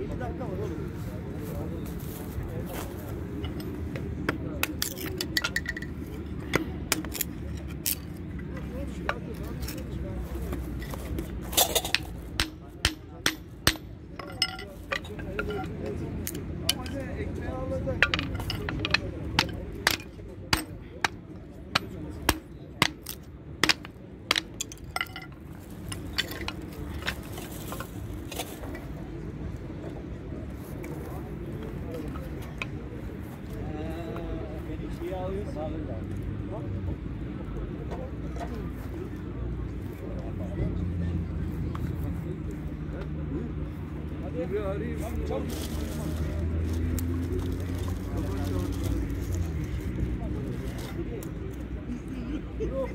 一直在이我这里. Yok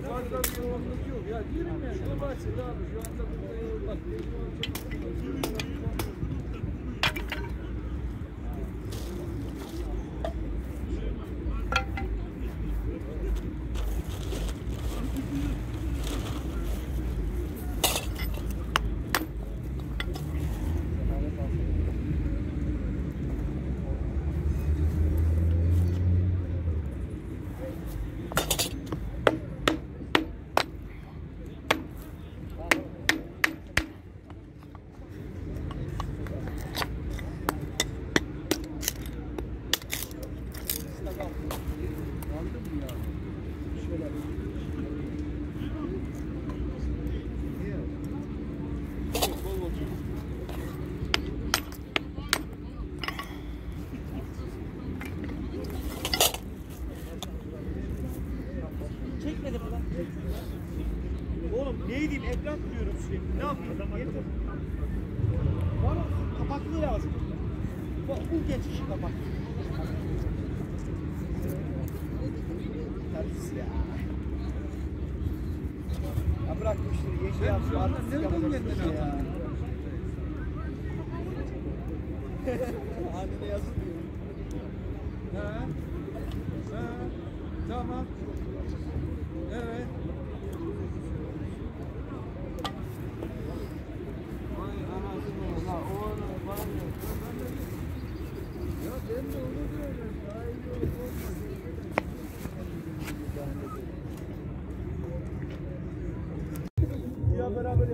fazla bir yoğunluk yok. Ya diyorum ya bahçede abi şu anda burada yoğun Çekmedi lan? Oğlum ne ekran kuruyorum sürekli. Ne yapayım? Yeter. Bana kapaklı lazım. Bu geçişi kapak. Tersiz ya. Ya bırak bu işleri yeşil Sen yap. artistik nereden geldin ya. Annene yazılmıyor. He? He? Tamam. Evet. Vay anasını la o ana bana ne? Ya ben de onu diyorum. Daha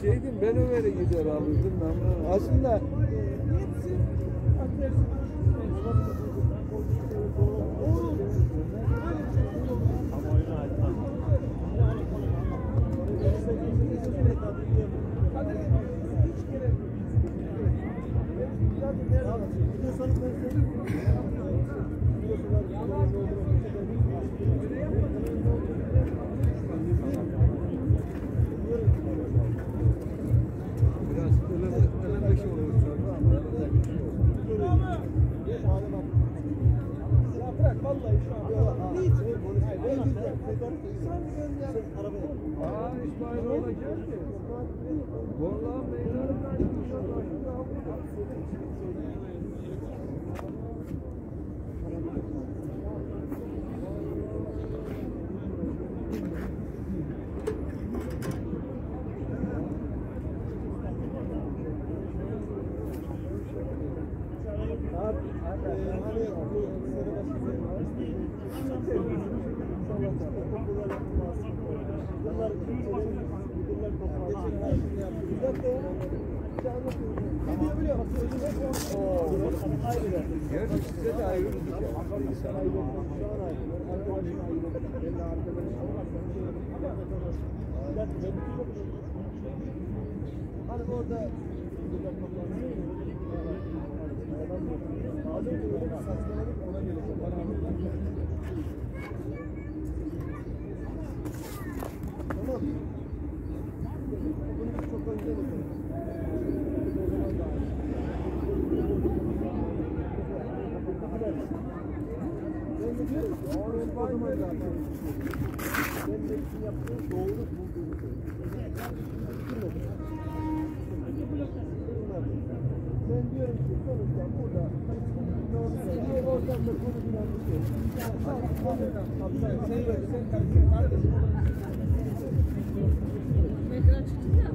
şeydim ben Ömer'e gider alırdım ama aslında biraz vallahi şu an. Hayır, Arabaya. Aa İsmail olacak ki. Vallahi meydanından çıkmışlar. Gerçi size de ayrıldık ya. Hani orada ona gelecek. Tamam. Bunu çok önce de Ben de diyorum ki, o zaman zaten ben de için yaptığım doğru bulduğumu Ben diyorum ki sonuçta burada ortamda konuşulan bir şey. Sen sen sen sen kardeşim. Meydan çıktı ya.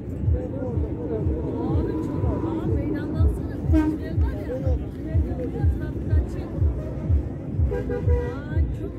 Abi Aa çok.